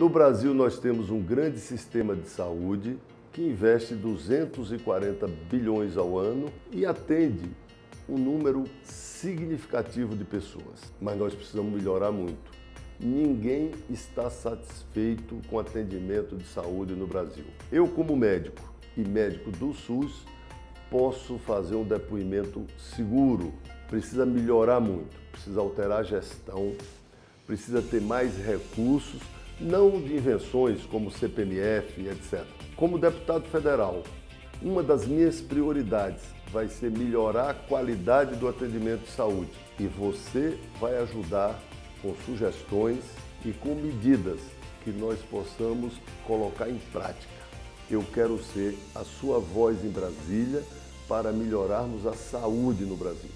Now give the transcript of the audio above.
No Brasil, nós temos um grande sistema de saúde que investe 240 bilhões ao ano e atende um número significativo de pessoas. Mas nós precisamos melhorar muito. Ninguém está satisfeito com o atendimento de saúde no Brasil. Eu, como médico e médico do SUS, posso fazer um depoimento seguro. Precisa melhorar muito, precisa alterar a gestão, precisa ter mais recursos não de invenções como CPMF, etc. Como deputado federal, uma das minhas prioridades vai ser melhorar a qualidade do atendimento de saúde e você vai ajudar com sugestões e com medidas que nós possamos colocar em prática. Eu quero ser a sua voz em Brasília para melhorarmos a saúde no Brasil.